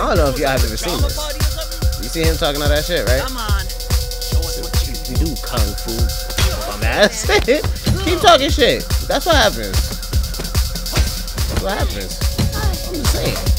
I don't know if y'all have ever seen this. You see him talking all that shit, right? Come on. You do kung fu. My ass. Keep talking shit. That's what happens. That's what happens. I'm just saying.